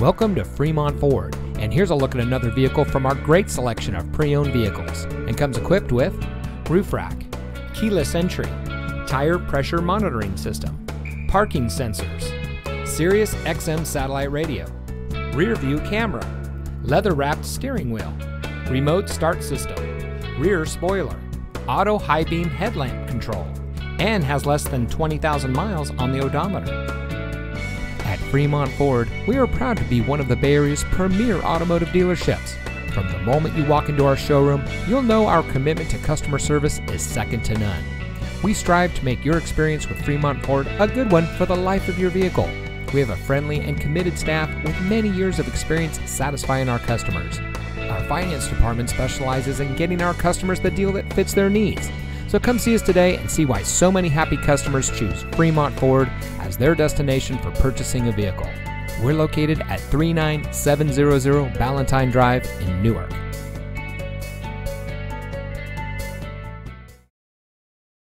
Welcome to Fremont Ford, and here's a look at another vehicle from our great selection of pre-owned vehicles, and comes equipped with roof rack, keyless entry, tire pressure monitoring system, parking sensors, Sirius XM satellite radio, rear view camera, leather wrapped steering wheel, remote start system, rear spoiler, auto high beam headlamp control, and has less than 20,000 miles on the odometer. Fremont Ford, we are proud to be one of the Bay Area's premier automotive dealerships. From the moment you walk into our showroom, you'll know our commitment to customer service is second to none. We strive to make your experience with Fremont Ford a good one for the life of your vehicle. We have a friendly and committed staff with many years of experience satisfying our customers. Our finance department specializes in getting our customers the deal that fits their needs. So come see us today and see why so many happy customers choose Fremont Ford as their destination for purchasing a vehicle. We're located at 39700 Balentine Drive in Newark.